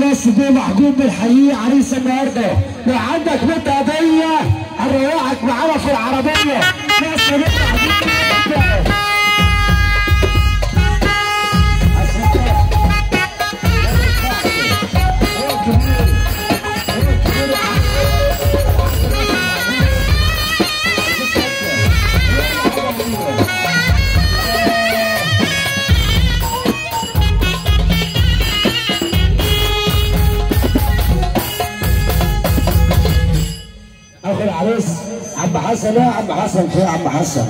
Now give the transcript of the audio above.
ناصر بن محجوب بالحقيقة عريس النهارده لو عندك بنت هدية هنروحك معانا في العربية ناصر بن العريس عم حسن يا عم حسن في عم حسن.